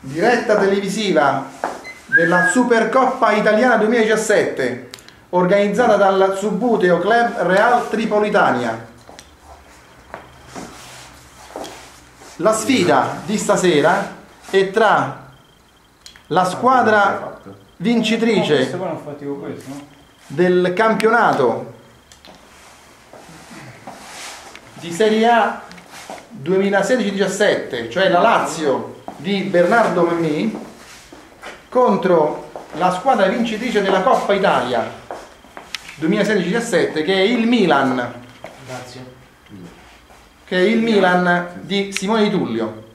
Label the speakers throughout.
Speaker 1: Diretta televisiva della Supercoppa Italiana 2017 organizzata dal Subuteo Club Real Tripolitania. La sfida di stasera è tra la squadra vincitrice del campionato di Serie A 2016-17, cioè la Lazio di Bernardo Memmi, contro la squadra vincitrice della Coppa Italia 2016-17 che è il Milan. Che è il Milan di Simone Di Tullio.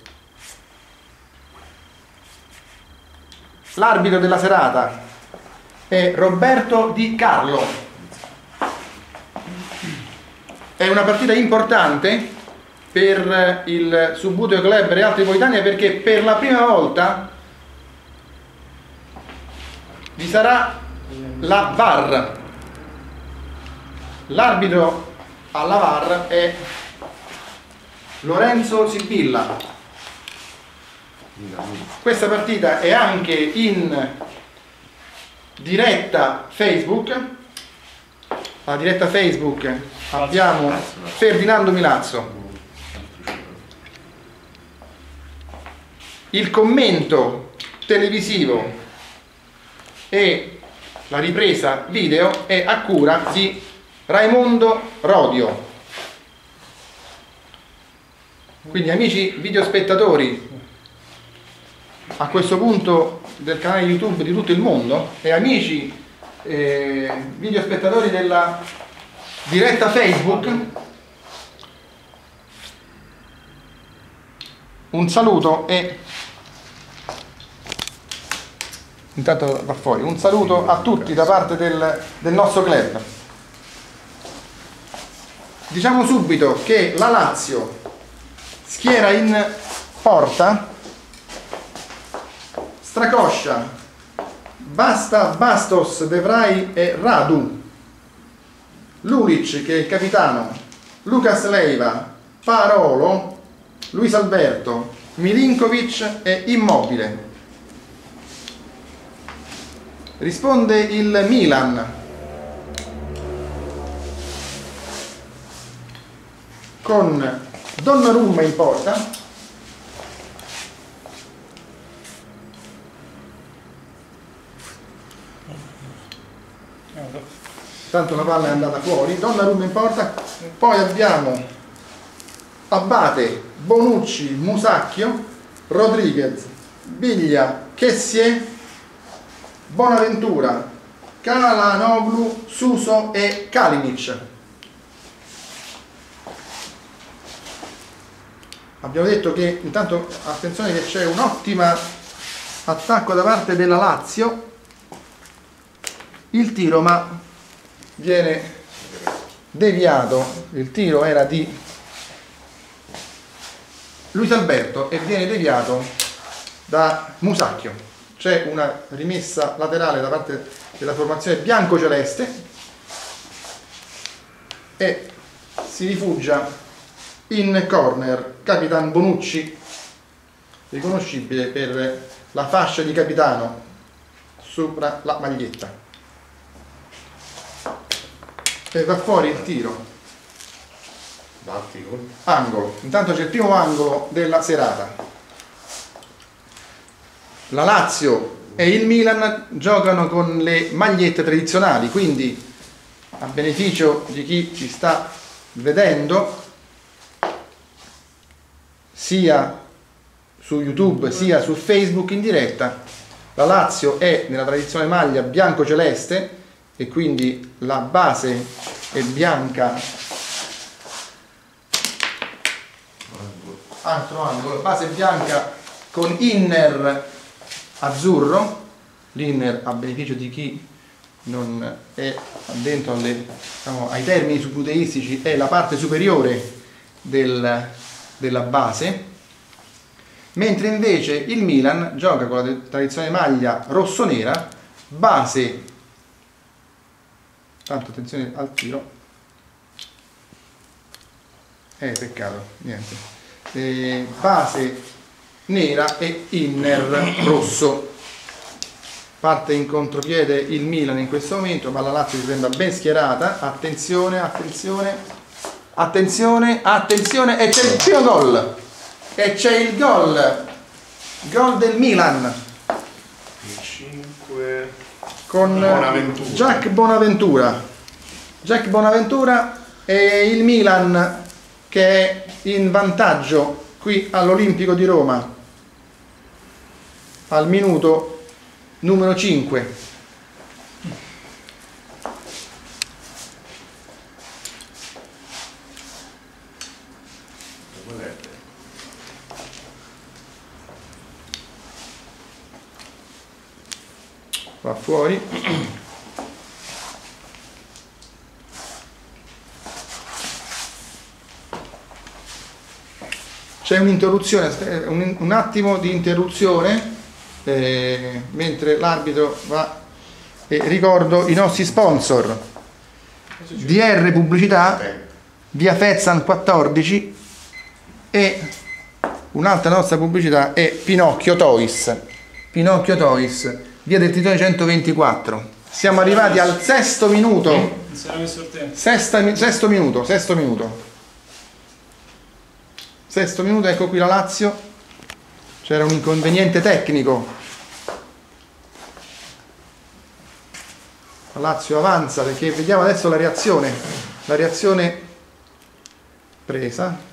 Speaker 1: L'arbitro della serata è Roberto Di Carlo. È una partita importante per il Subuteo Club Real Tripolitania perché per la prima volta vi sarà la VAR. L'arbitro alla VAR è Lorenzo Sibilla. Questa partita è anche in diretta Facebook. La diretta Facebook abbiamo Ferdinando Milazzo. Il commento televisivo e la ripresa video è a cura di Raimondo Rodio. Quindi amici videospettatori a questo punto del canale YouTube di tutto il mondo e amici eh, videospettatori della diretta Facebook un saluto e intanto va fuori. Un saluto a tutti da parte del, del nostro club. Diciamo subito che la Lazio schiera in porta. Stracoscia. Basta Bastos, De Vrij e Radu. Lulic che è il capitano. Lucas Leiva. Parolo Luis Alberto Milinkovic e Immobile. Risponde il Milan. Con Donnarumma in porta. Tanto la palla è andata fuori. Donnarumma in porta. Poi abbiamo Abate, Bonucci, Musacchio Rodriguez, Biglia, Chessie Bonaventura Kalanoglu, Suso e Kalinic. Abbiamo detto che intanto attenzione che c'è un ottimo attacco da parte della Lazio. Il tiro ma viene deviato. Il tiro era di Luis Alberto e viene deviato da Musacchio. C'è una rimessa laterale da parte della formazione bianco-celeste e si rifugia in corner. Capitan Bonucci riconoscibile per la fascia di capitano sopra la maglietta. E va fuori il tiro angolo. Intanto c'è il primo angolo della serata. La Lazio e il Milan giocano con le magliette tradizionali quindi a beneficio di chi ci sta vedendo sia su YouTube sia su Facebook in diretta la Lazio è nella tradizionale maglia bianco-celeste e quindi la base è bianca altro angolo, base bianca con inner azzurro. L'inner a beneficio di chi non è dentro alle, diciamo, ai termini subuteistici è la parte superiore del, della base. Mentre invece il Milan gioca con la tradizionale maglia rosso-nera base tanto attenzione al tiro. Eh peccato niente eh, base nera e inner rosso. Parte in contropiede il Milan in questo momento, ma la Lazio si sembra ben schierata. Attenzione, attenzione, attenzione, attenzione, e c'è il primo gol. E c'è il gol. Gol del Milan.
Speaker 2: 5
Speaker 1: con
Speaker 2: Bonaventura.
Speaker 1: Jack Bonaventura. Jack Bonaventura e il Milan che è in vantaggio qui all'Olimpico di Roma al minuto numero 5. Va fuori. C'è un'interruzione, aspe- un, attimo di interruzione eh, mentre l'arbitro va e ricordo i nostri sponsor. DR Pubblicità via Fezzan 14 e un'altra nostra pubblicità è Pinocchio Toys. Pinocchio Toys via del Titone 124 siamo arrivati al sesto minuto. Mi- sesto minuto, sesto minuto. Sesto minuto, ecco qui la Lazio. C'era un inconveniente tecnico. La Lazio avanza perché vediamo adesso la reazione. La reazione presa.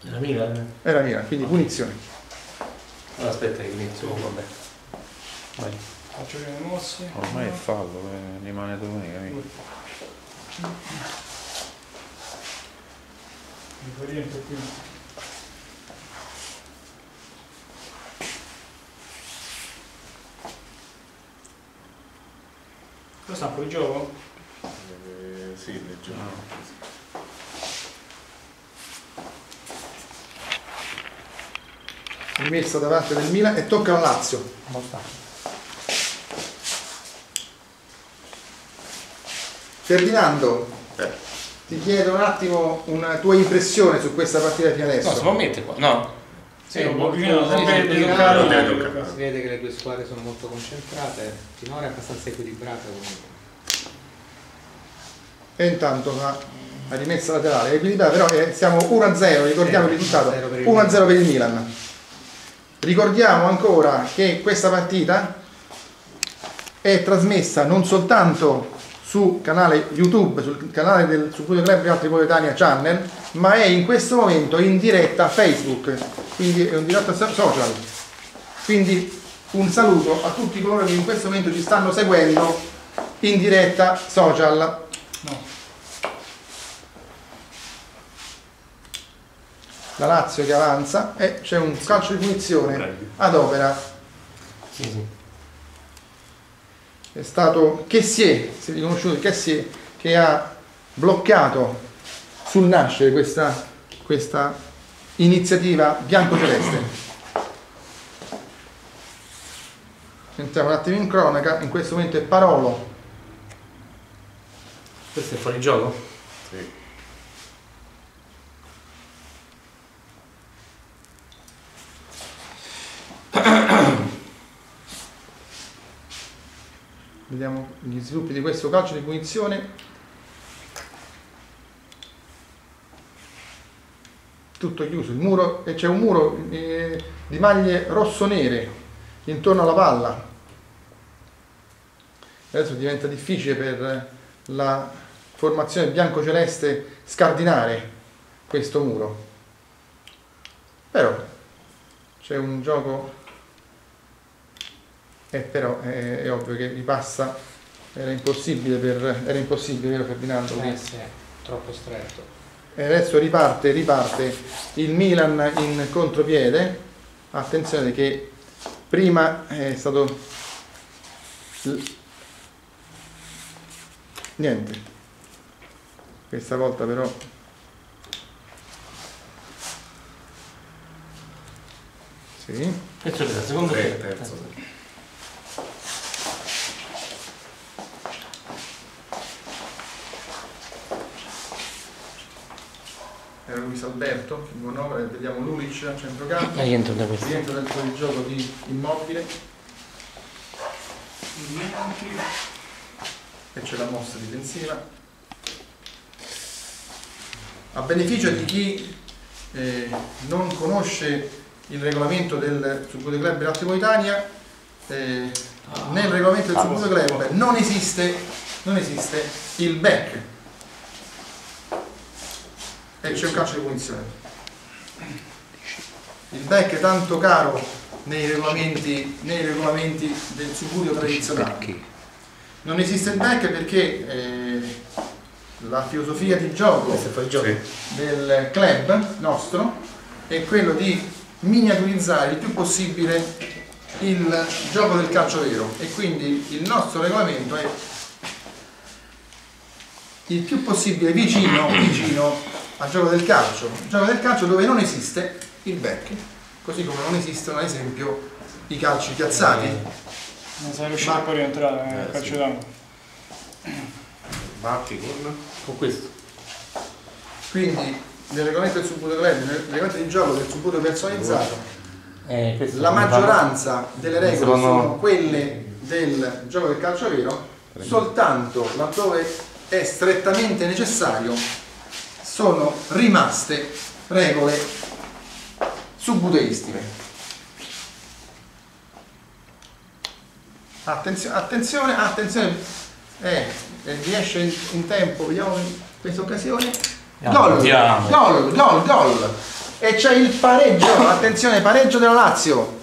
Speaker 3: La Milan?
Speaker 1: Era mia, quindi punizione.
Speaker 3: Aspetta che inizio, vabbè. Vai.
Speaker 4: Faccio le mosse.
Speaker 2: Ormai è fallo, eh, rimane domenica. mica.
Speaker 4: Mi fa riempire qui. Questo è un fuori gioco?
Speaker 2: Eh, sì, leggiamo.
Speaker 1: Rimessa da parte del Milan e tocca alla Lazio. Ferdinando,
Speaker 2: Eh.
Speaker 1: ti chiedo un attimo una tua impressione su questa partita fino
Speaker 3: No, si
Speaker 1: adesso.
Speaker 3: può mettere qua? No.
Speaker 4: Sì, un po' vicino,
Speaker 5: Sì,
Speaker 4: non
Speaker 5: sì,
Speaker 4: vede
Speaker 5: sì,
Speaker 4: toccare.
Speaker 2: non deve
Speaker 4: non
Speaker 2: toccare.
Speaker 4: toccare.
Speaker 5: Si vede che le due squadre sono molto concentrate, finora è abbastanza equilibrata comunque.
Speaker 1: E intanto la, la rimessa laterale è equilibrata, però eh, siamo 1-0, ricordiamo
Speaker 5: Sì,
Speaker 1: il risultato
Speaker 5: 1-0 per il
Speaker 1: 1-0 per il Milan. Ricordiamo ancora che questa partita è trasmessa non soltanto su canale YouTube, sul canale del su Football Club Altri Poletania Channel, ma è in questo momento in diretta Facebook, quindi è un diretta so- social. Quindi un saluto a tutti coloro che in questo momento ci stanno seguendo in diretta social.
Speaker 4: No.
Speaker 1: La Lazio che avanza e c'è un calcio di punizione ad opera.
Speaker 3: Sì, sì.
Speaker 1: È stato Chessier, si è riconosciuto Chessier, che ha bloccato sul nascere questa, questa iniziativa bianco-celeste. Entriamo un attimo in cronaca, in questo momento è Parolo
Speaker 3: Questo è fuori gioco?
Speaker 2: Sì.
Speaker 1: Vediamo gli sviluppi di questo calcio di punizione. Tutto chiuso, il muro, e c'è un muro eh, di maglie rosso-nere intorno alla palla. Adesso diventa difficile per la formazione bianco-celeste scardinare questo muro. Però c'è un gioco e però è, è ovvio che ripassa era impossibile per era impossibile vero Ferdinando
Speaker 5: Eh sì, troppo stretto.
Speaker 1: e adesso riparte riparte il Milan in contropiede attenzione che prima è stato niente questa volta però sì
Speaker 3: Questo è il secondo
Speaker 2: Sì,
Speaker 3: tempo.
Speaker 2: terzo.
Speaker 1: era Luis Alberto, buon opera, vediamo Lulic a centrocampo,
Speaker 3: rientro da questo.
Speaker 1: rientra del fuorigioco di Immobile e c'è la mossa difensiva. A beneficio di chi eh, non conosce il regolamento del Subbuto Club in Tripolitania, eh, nel regolamento del Subbuto Club non esiste, non esiste il back e c'è un calcio di punizione. Il back è tanto caro nei regolamenti, nei regolamenti del Subbuto tradizionale. Non esiste il back perché eh, la filosofia di gioco
Speaker 5: fuori gioco.
Speaker 1: del club nostro è quello di miniaturizzare il più possibile il gioco del calcio vero e quindi il nostro regolamento è il più possibile vicino, vicino al gioco del calcio, il gioco del calcio dove non esiste il back, così come non esistono ad esempio i calci piazzati.
Speaker 4: Non sei riuscito
Speaker 1: Ma-
Speaker 4: poi a rientrare nel
Speaker 2: Eh,
Speaker 4: calcio
Speaker 2: sì.
Speaker 4: d'angolo.
Speaker 2: Batti con...
Speaker 5: Con questo.
Speaker 1: Quindi nel regolamento del subbuto club, nel regolamento di gioco del subbuto personalizzato,
Speaker 3: Eh,
Speaker 1: la maggioranza delle regole
Speaker 3: Sono-
Speaker 1: sono quelle del gioco del calcio vero, soltanto laddove è strettamente necessario sono rimaste regole subbuteistiche. Attenzio- attenzione, attenzione, eh, eh, riesce in, in tempo, vediamo in questa occasione. Gol, gol, gol, gol. E c'è il pareggio, attenzione, pareggio della Lazio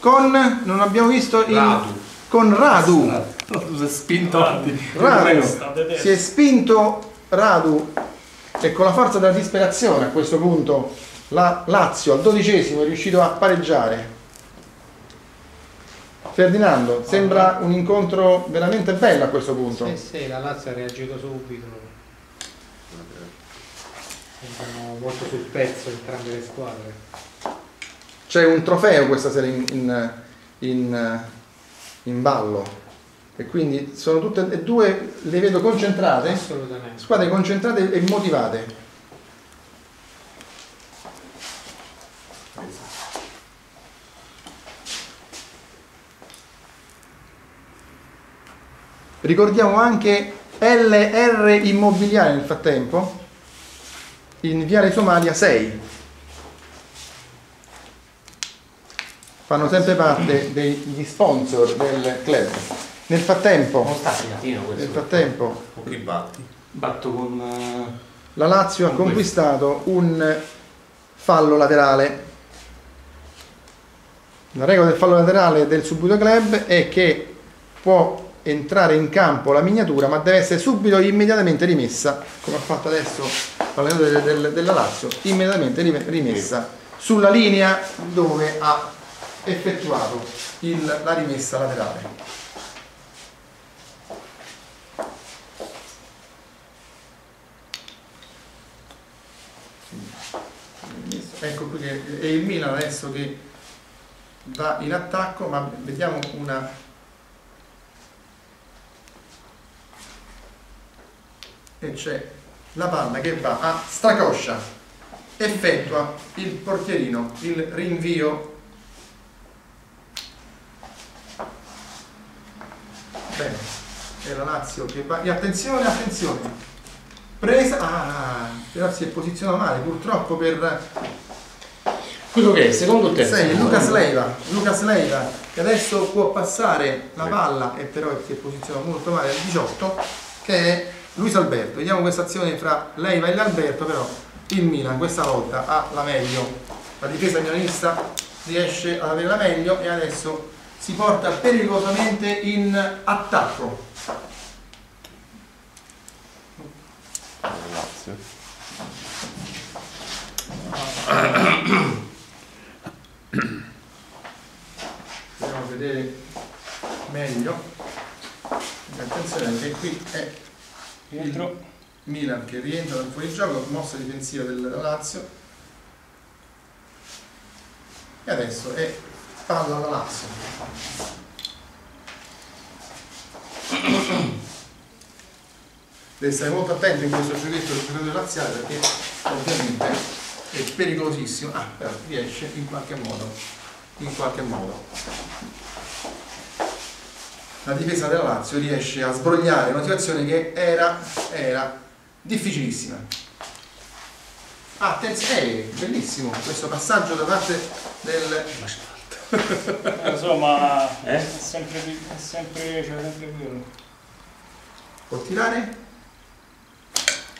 Speaker 1: con, non abbiamo visto il...
Speaker 5: Radu.
Speaker 1: Con Radu.
Speaker 3: Si è spinto
Speaker 1: Radu. Si è spinto Radu e con la forza della disperazione a questo punto la Lazio al dodicesimo è riuscito a pareggiare. Ferdinando, sembra un incontro veramente bello a questo punto.
Speaker 5: Sì, sì, la Lazio ha reagito subito. Sembrano molto sul pezzo entrambe le squadre.
Speaker 1: C'è un trofeo questa sera in, in- in- in ballo e quindi sono tutte e due, le vedo concentrate,
Speaker 5: Assolutamente.
Speaker 1: squadre concentrate e motivate. Ricordiamo anche LR Immobiliare nel frattempo, in Viale Somalia 6. Fanno sempre parte degli sponsor del club. Nel frattempo, nel frattempo.
Speaker 3: Eh,
Speaker 1: la Lazio ha
Speaker 3: Con
Speaker 1: conquistato un fallo laterale. La regola del fallo laterale del Subito Club è che può entrare in campo la miniatura, ma deve essere subito immediatamente rimessa, come ha fatto adesso l'allenatore del- del- della Lazio, immediatamente rim- rimessa sulla linea dove ha effettuato il- la rimessa laterale. Ecco qui che è il Milan adesso che va in attacco, ma vediamo una e c'è la palla che va a stracoscia, effettua il portierino, il rinvio. Bene, è la Lazio che va. E attenzione, attenzione! Presa. Ah, però si è posizionato male, purtroppo per
Speaker 3: Quello che è, secondo te?
Speaker 1: sei, Lucas Leiva, Lucas Leiva che adesso può passare la palla e però si è posizionato molto male al 18 che è Luis Alberto. Vediamo questa azione fra Leiva e l'Alberto però il Milan questa volta ha la meglio. La difesa milanista riesce ad avere la meglio e adesso si porta pericolosamente in attacco.
Speaker 2: Lazio.
Speaker 1: Andiamo a vedere meglio. Attenzione che qui è
Speaker 4: Rientro.
Speaker 1: Milan che rientra dal fuorigioco, mossa difensiva del della Lazio. E adesso è palla alla Lazio. devi stare molto attento in questo giochetto del giocatore laziale perché ovviamente è pericolosissimo. Ah, però riesce in qualche modo. In qualche modo. La difesa della Lazio riesce a sbrogliare una situazione che era, era difficilissima. Ah, attenzione, eh, bellissimo questo passaggio da parte del...
Speaker 4: Eh, lo so, ma
Speaker 3: Eh?
Speaker 4: è sempre, è sempre, c'è sempre quello.
Speaker 1: Può tirare?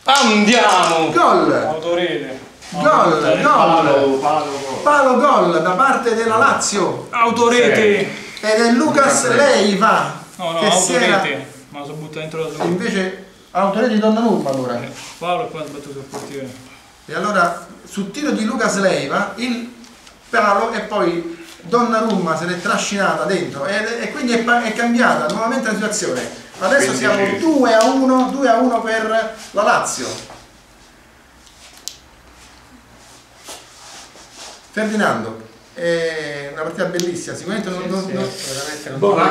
Speaker 3: Andiamo!
Speaker 1: Gol!
Speaker 4: Autorete.
Speaker 1: Gol, gol.
Speaker 4: Palo, palo, gol.
Speaker 1: Palo gol da parte della Lazio
Speaker 4: Autorete.
Speaker 1: Ed è Lucas Leiva
Speaker 4: No, no,
Speaker 1: che si era
Speaker 4: autorete. Ma lo so buttato dentro la sua.
Speaker 1: invece autore di Donnarumma allora.
Speaker 4: Paolo e poi ha sbattuto sul portiere.
Speaker 1: E allora sul tiro di Lucas Leiva il palo e poi Donnarumma se l'è trascinata dentro e, e quindi è, è cambiata nuovamente la situazione. Adesso
Speaker 2: Quindi
Speaker 1: siamo
Speaker 2: sì.
Speaker 1: 2 a 1, 2 a 1 per la Lazio. Ferdinando, è una partita bellissima, sicuramente non, non-
Speaker 5: Sì,
Speaker 1: non-
Speaker 5: veramente non
Speaker 3: Buona.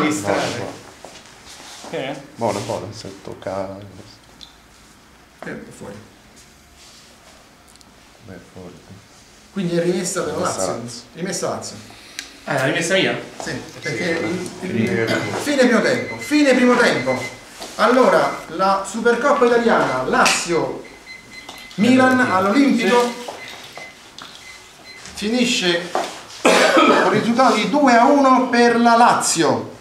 Speaker 4: Che è?
Speaker 2: Buono, buono, se tocca...
Speaker 1: eh, è fuori.
Speaker 2: Beh, fuori.
Speaker 1: Quindi è rimessa per Lazio. Rimessa Lazio.
Speaker 3: Ah, l'hai rimessa via?
Speaker 1: Sì, perché il- il-
Speaker 2: Fine-
Speaker 1: fine primo tempo, fine primo tempo. Allora, la Supercoppa italiana, Lazio, Milan all'Olimpico finisce con il risultato di 2 a 1 per la Lazio.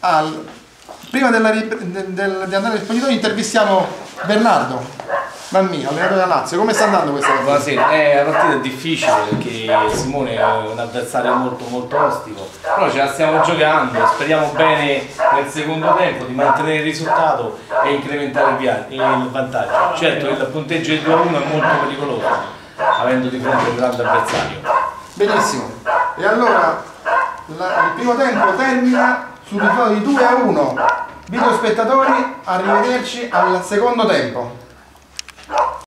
Speaker 1: Al- prima della del- del- di andare al spogliatoio intervistiamo Bernardo Mammi, allenatore della Lazio. Come sta andando questa partita?
Speaker 3: Buonasera, eh, la partita è difficile perché Simone è un avversario molto molto ostico, però ce la stiamo giocando, speriamo bene nel secondo tempo di mantenere il risultato e incrementare il vantaggio. Certo il punteggio di 2-1 è molto pericoloso, avendo di fronte un grande avversario.
Speaker 1: Benissimo. E allora la- il primo tempo termina sul risultato di 2 a 1. Video spettatori, arrivederci al secondo tempo.